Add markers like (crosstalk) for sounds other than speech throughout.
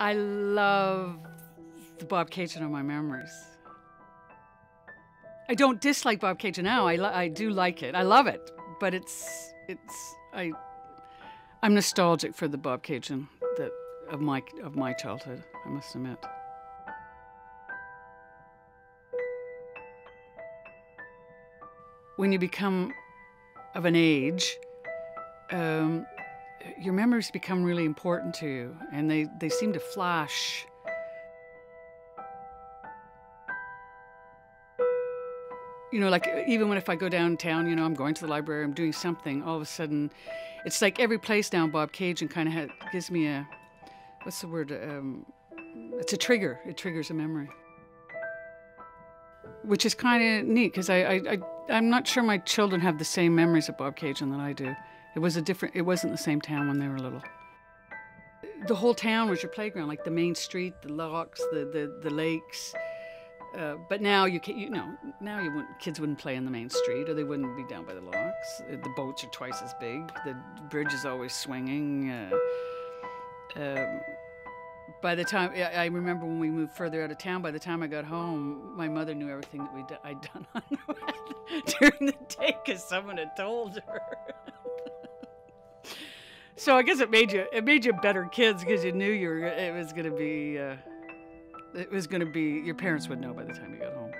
I love the Bobcaygeon of my memories. I don't dislike Bobcaygeon now. I, I do like it. I love it, but it's it's I I'm nostalgic for the Bobcaygeon that of my of my childhood. I must admit. When you become of an age, um, your memories become really important to you, and they, they seem to flash. You know, like even when if I go downtown, you know, I'm going to the library, I'm doing something, all of a sudden, it's like every place now, Bobcaygeon kind of gives me a, what's the word? Um, it's a trigger. It triggers a memory, which is kind of neat because I, I, I, I'm not sure my children have the same memories of Bobcaygeon that I do. It was a different. It wasn't the same town when they were little. The whole town was your playground, like the main street, the locks, the the, the lakes. Uh, but now you can, you know, now you wouldn't, kids wouldn't play in the main street, or they wouldn't be down by the locks. Uh, the boats are twice as big. The bridge is always swinging. Uh, um, by the time I remember when we moved further out of town, by the time I got home, my mother knew everything that we I'd (laughs) done on during the day because someone had told her. So I guess it made you it made you better kids because you knew you were it was going to be uh, it was to be your parents would know by the time you got home.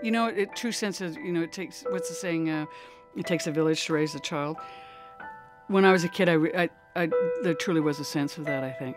You know, it, true sense is you know it takes what's the saying? Uh, it takes a village to raise a child. When I was a kid, I, I, I there truly was a sense of that. I think.